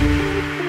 Música